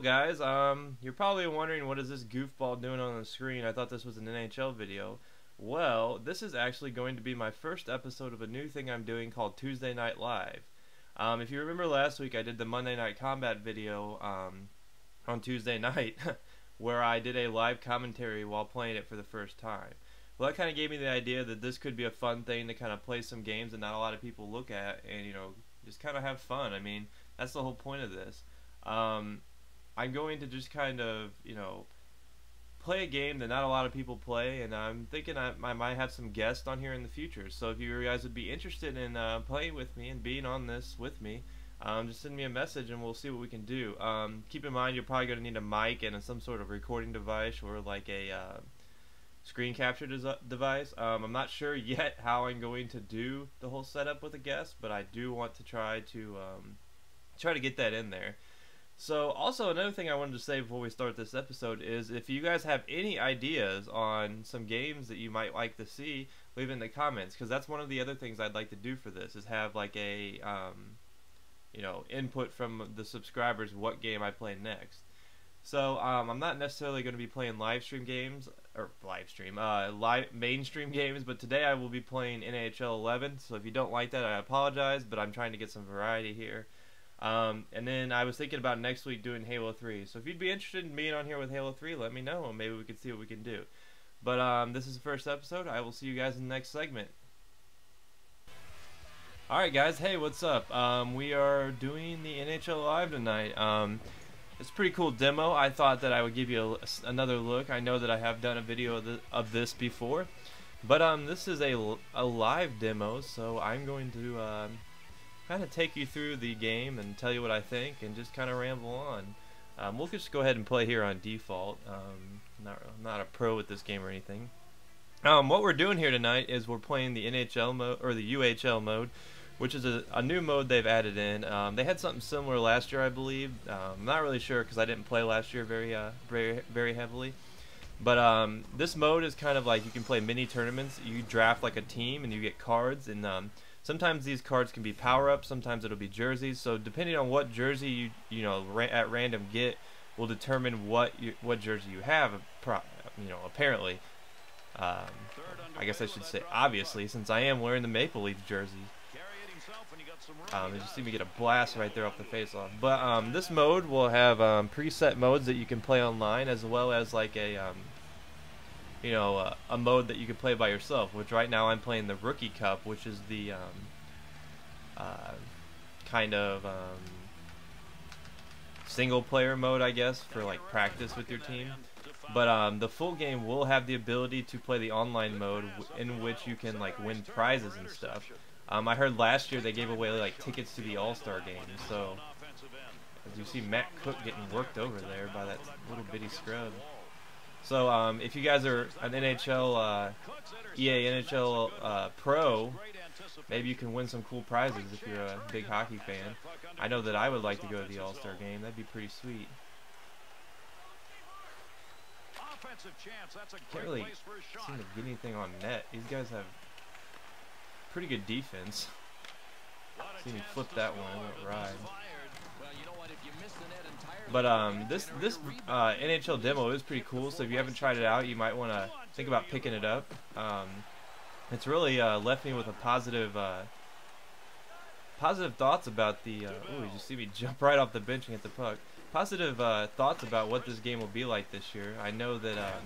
guys, um, you're probably wondering what is this goofball doing on the screen. I thought this was an NHL video. Well, this is actually going to be my first episode of a new thing I'm doing called Tuesday Night Live. Um, if you remember last week, I did the Monday Night Combat video um, on Tuesday night, where I did a live commentary while playing it for the first time. Well, that kind of gave me the idea that this could be a fun thing to kind of play some games that not a lot of people look at, and you know, just kind of have fun. I mean, that's the whole point of this. Um, I'm going to just kind of, you know, play a game that not a lot of people play, and I'm thinking I, I might have some guests on here in the future. So if you guys would be interested in uh, playing with me and being on this with me, um, just send me a message and we'll see what we can do. Um, keep in mind you're probably going to need a mic and a, some sort of recording device or like a uh, screen capture device. Um, I'm not sure yet how I'm going to do the whole setup with a guest, but I do want to try to um, try to get that in there. So, also another thing I wanted to say before we start this episode is if you guys have any ideas on some games that you might like to see, leave in the comments because that's one of the other things I'd like to do for this is have like a um, you know input from the subscribers what game I play next. So um, I'm not necessarily going to be playing live stream games or live stream uh, live mainstream games, but today I will be playing NHL 11. So if you don't like that, I apologize, but I'm trying to get some variety here. Um, and then I was thinking about next week doing Halo 3. So if you'd be interested in being on here with Halo 3, let me know, and maybe we can see what we can do. But um, this is the first episode. I will see you guys in the next segment. Alright guys, hey, what's up? Um, we are doing the NHL Live tonight. Um, it's a pretty cool demo. I thought that I would give you a, another look. I know that I have done a video of, the, of this before. But um, this is a, a live demo, so I'm going to... Kind of take you through the game and tell you what I think and just kind of ramble on. Um, we'll just go ahead and play here on default. Um, not, I'm not a pro at this game or anything. Um, what we're doing here tonight is we're playing the NHL mode or the UHL mode, which is a, a new mode they've added in. Um, they had something similar last year, I believe. Um, I'm not really sure because I didn't play last year very, uh, very, very heavily. But um, this mode is kind of like you can play mini tournaments. You draft like a team and you get cards and um, Sometimes these cards can be power-ups, sometimes it'll be jerseys. So depending on what jersey you you know ra at random get, will determine what you, what jersey you have. You know, apparently. Um, I guess I should say obviously, since I am wearing the Maple Leaf jersey. Um, you just see me get a blast right there off the face-off. But um, this mode will have um, preset modes that you can play online, as well as like a um, you know, uh, a mode that you can play by yourself. Which right now I'm playing the Rookie Cup, which is the um, uh, kind of um, single player mode, I guess, for like practice with your team. But um, the full game will have the ability to play the online mode, in which you can like win prizes and stuff. Um, I heard last year they gave away like tickets to the All Star game, so as you see Matt Cooke getting worked over there by that little bitty scrub. So um, if you guys are an NHL, uh, EA NHL uh, Pro, maybe you can win some cool prizes if you're a big hockey fan. I know that I would like to go to the All-Star game. That'd be pretty sweet. Can't really seem to get anything on net. These guys have pretty good defense. See me flip that one. It ride. But um, this this uh, NHL demo is pretty cool. So if you haven't tried it out, you might want to think about picking it up. Um, it's really uh, left me with a positive uh, positive thoughts about the. Uh, ooh, you see me jump right off the bench and hit the puck. Positive uh, thoughts about what this game will be like this year. I know that um,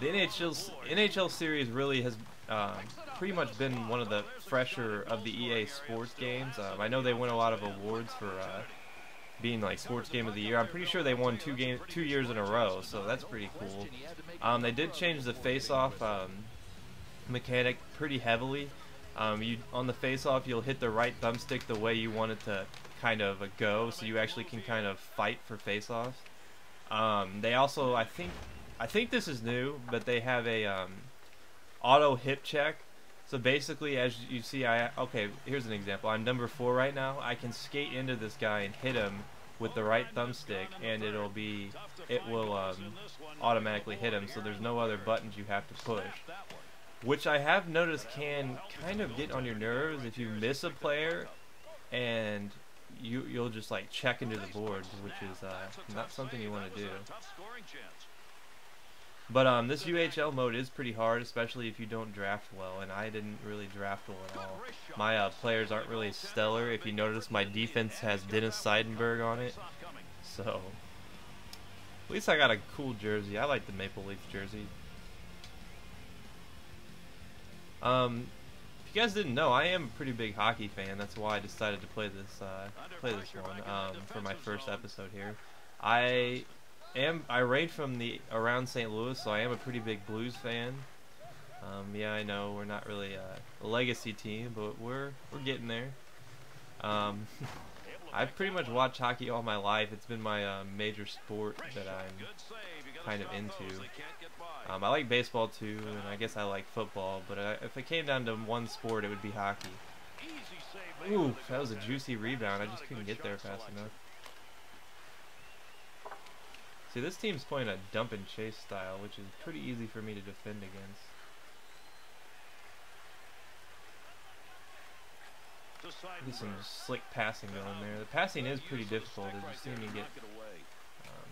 the NHL NHL series really has um, pretty much been one of the fresher of the EA Sports games. Um, I know they win a lot of awards for uh, being like sports game of the year. I'm pretty sure they won two game two years in a row, so that's pretty cool. Um, they did change the face-off um, mechanic pretty heavily. Um, you on the face-off, you'll hit the right thumbstick the way you want it to kind of go, so you actually can kind of fight for face-offs. Um, they also, I think, I think this is new, but they have a um, auto hip check so basically, as you see, I okay. Here's an example. I'm number four right now. I can skate into this guy and hit him with the right thumbstick, and it'll be it will um, automatically hit him. So there's no other buttons you have to push, which I have noticed can kind of get on your nerves if you miss a player and you you'll just like check into the board, which is uh, not something you want to do. But um, this UHL mode is pretty hard, especially if you don't draft well, and I didn't really draft well at all. My uh, players aren't really stellar. If you notice, my defense has Dennis Seidenberg on it, so at least I got a cool jersey. I like the Maple Leaf jersey. Um, if you guys didn't know, I am a pretty big hockey fan. That's why I decided to play this uh, play this one um, for my first episode here. I am I raid from the around St. Louis, so I am a pretty big Blues fan. Um, yeah, I know we're not really a, a legacy team, but we're we're getting there. Um, I've pretty much watched hockey all my life. It's been my uh, major sport that I'm kind of into. Um, I like baseball too, and I guess I like football. But I, if it came down to one sport, it would be hockey. Ooh, that was a juicy rebound. I just couldn't get there fast enough. See, this team's playing a dump and chase style, which is pretty easy for me to defend against. Get some slick passing going there. The passing is pretty difficult, as you see me get. Um,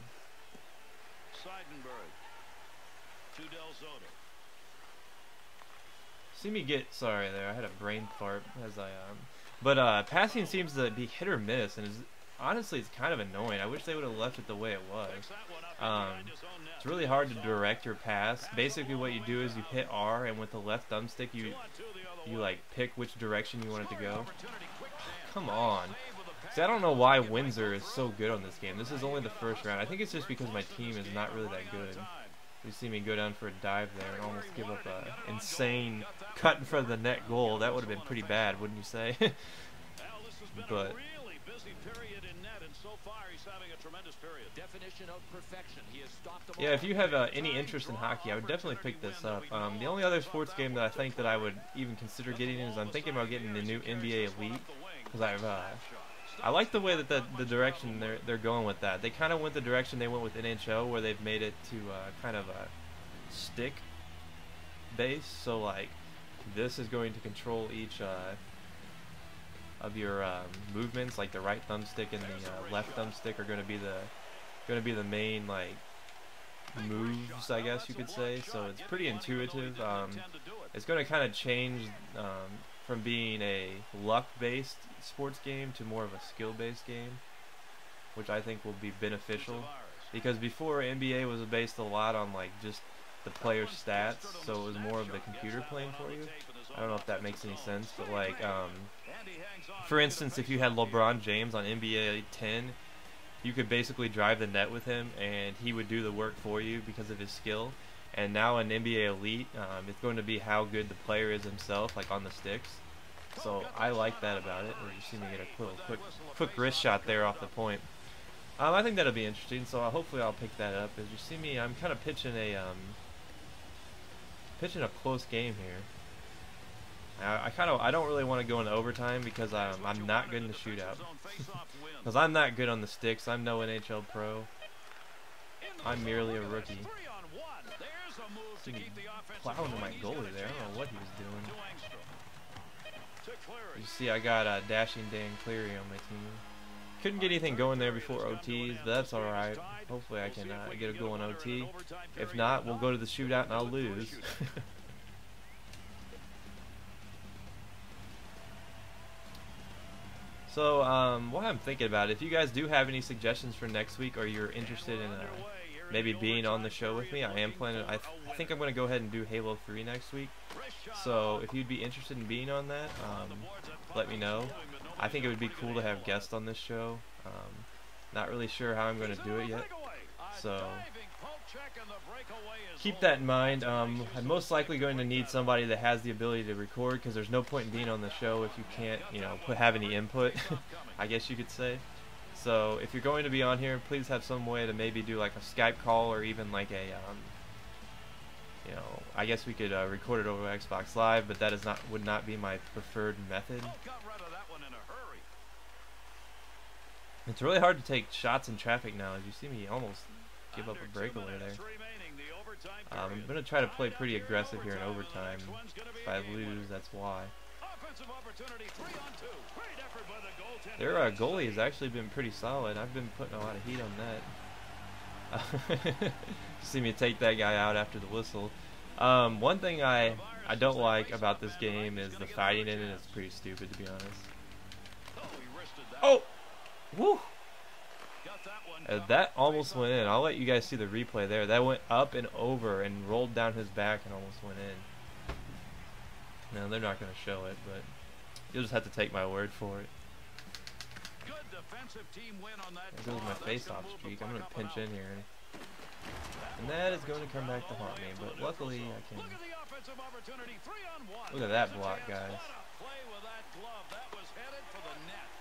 see me get. Sorry, there. I had a brain fart as I um. But uh, passing seems to be hit or miss, and is honestly, it's kind of annoying. I wish they would have left it the way it was. Um, it's really hard to direct your pass. Basically, what you do is you hit R, and with the left thumbstick, you you like pick which direction you want it to go. Come on. See, I don't know why Windsor is so good on this game. This is only the first round. I think it's just because my team is not really that good. You see me go down for a dive there and almost give up a insane cut in front of the net goal. That would have been pretty bad, wouldn't you say? but yeah, if you have uh, any interest in hockey, I would definitely pick this up. Um, the only other sports game that I think that I would even consider getting is I'm thinking about getting the new NBA Elite because I've uh, I like the way that the, the direction they're they're going with that. They kind of went the direction they went with NHL, where they've made it to uh, kind of a stick base. So like this is going to control each uh, of your um, movements, like the right thumbstick and the uh, left thumbstick are going to be the going to be the main like moves, I guess you could say. So it's pretty intuitive. Um, it's going to kind of change um, from being a luck-based sports game to more of a skill-based game, which I think will be beneficial. Because before NBA was based a lot on like just the player's stats, so it was more of the computer playing for you. I don't know if that makes any sense, but like, um, for instance, if you had LeBron James on NBA 10, you could basically drive the net with him, and he would do the work for you because of his skill. And now in NBA Elite, um, it's going to be how good the player is himself, like on the sticks. So I like that about it. Where you see me get a quick, quick, quick wrist shot there off the point. Um, I think that'll be interesting. So hopefully I'll pick that up. As you see me, I'm kind of pitching a um, pitching a close game here. I, kind of I don't really want to go into overtime because I'm I'm not good in the shootout. Because I'm not good on the sticks. I'm no NHL pro. I'm merely a rookie. Plowing to my goalie there. I don't know what he was doing. You see, I got uh, Dashing Dan Cleary on my team. Couldn't get anything going there before OTs, but that's alright. Hopefully I can uh, get a goal in OT. If not, we'll go to the shootout and I'll lose. So, um, what I'm thinking about, if you guys do have any suggestions for next week, or you're interested in uh, maybe being on the show with me, I am planning. I, th I think I'm going to go ahead and do Halo 3 next week. So, if you'd be interested in being on that, um, let me know. I think it would be cool to have guests on this show. Um, not really sure how I'm going to do it yet. So, keep that in mind. Um, I'm most likely going to need somebody that has the ability to record because there's no point in being on the show if you can't, you know, put, have any input, I guess you could say. So if you're going to be on here, please have some way to maybe do like a Skype call or even like a, um, you know, I guess we could uh, record it over Xbox Live, but that is not would not be my preferred method. It's really hard to take shots in traffic now. As you see me almost give up a breakaway there. Um, I'm going to try to play pretty aggressive here in overtime. If I lose, that's why. Their uh, goalie has actually been pretty solid. I've been putting a lot of heat on that. See me take that guy out after the whistle. Um, one thing I I don't like about this game is the fighting in it. It's pretty stupid to be honest. Oh, woo! Uh, that almost went in. I'll let you guys see the replay there. That went up and over and rolled down his back and almost went in. No, they're not going to show it, but you'll just have to take my word for it. good defensive team as There goes my face-off streak. I'm going to pinch in here. And that is going to come back to haunt me, but luckily I can... Look at that block, guys.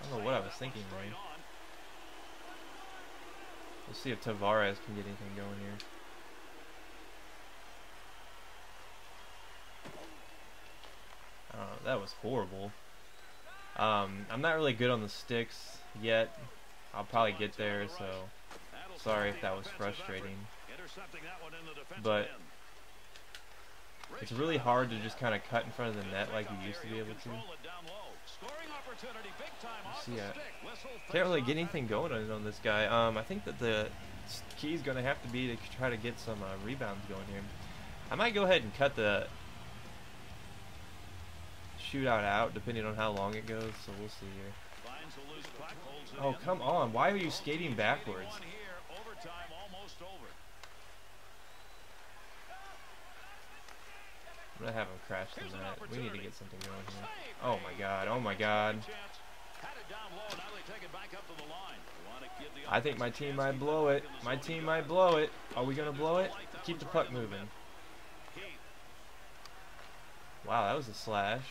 I don't know what I was thinking there. We'll see if Tavares can get anything going here. Uh, that was horrible. Um, I'm not really good on the sticks yet. I'll probably get there, so sorry if that was frustrating. But it's really hard to just kind of cut in front of the net like you used to be able to. See, I can't really get anything going on, on this guy. Um, I think that the key is going to have to be to try to get some uh, rebounds going here. I might go ahead and cut the shootout out, depending on how long it goes. So we'll see here. Oh, come on. Why are you skating backwards? I'm gonna have him crash the net. We need to get something going here. Oh my god, oh my god. I think my team might blow it. My team might blow it. Are we gonna blow it? Keep the puck moving. Wow, that was a slash.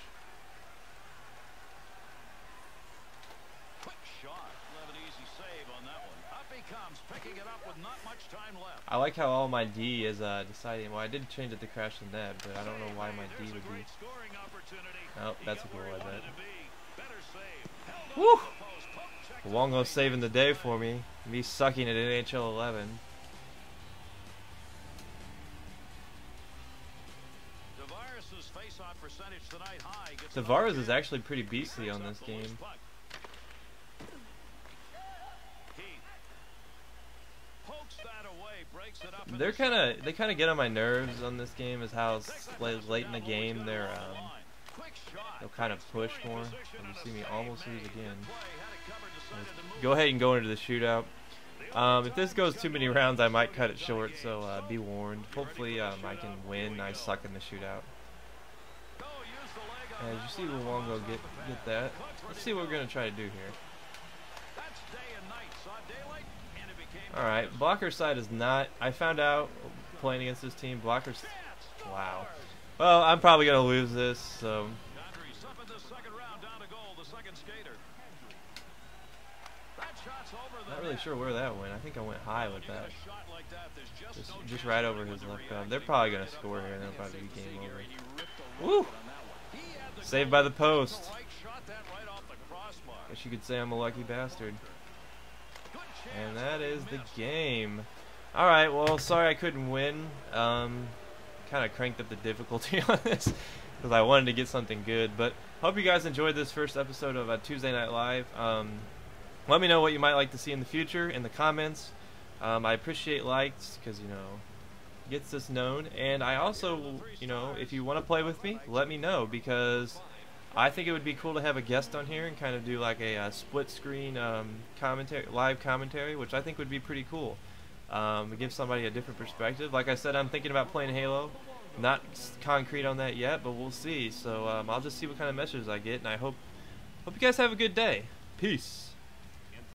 I like how all my D is uh, deciding. Well, I did change it to crash the net, but I don't know why my D would be. Oh, that's a goal, I bet. Woo! Luongo saving the day for me. Me sucking at NHL 11. Tavares is actually pretty beastly on this game. They're kind of they kind of get on my nerves on this game is how late in the game they're um, they'll kind of push more. And you see me almost lose again. Go ahead and go into the shootout. Um, if this goes too many rounds, I might cut it short, so uh, be warned. Hopefully um, I can win. I suck in the shootout. As you see Luongo get get that. Let's see what we're gonna try to do here. Alright, blocker side is not... I found out playing against this team, blockers... Wow. Well, I'm probably going to lose this, so... Not really sure where that went. I think I went high with that. Just, just right over his left glove. They're probably going to score here, and they'll probably be game over. Woo! Saved by the post. Guess you could say I'm a lucky bastard. And that is the game. Alright, well, sorry I couldn't win. Um, kind of cranked up the difficulty on this because I wanted to get something good. But hope you guys enjoyed this first episode of uh, Tuesday Night Live. Um, let me know what you might like to see in the future in the comments. Um, I appreciate likes because, you know, gets us known. And I also, you know, if you want to play with me, let me know because I think it would be cool to have a guest on here and kind of do like a, a split screen um, commentary, live commentary, which I think would be pretty cool. Um, give somebody a different perspective. Like I said, I'm thinking about playing Halo. Not concrete on that yet, but we'll see. So um, I'll just see what kind of messages I get, and I hope hope you guys have a good day. Peace.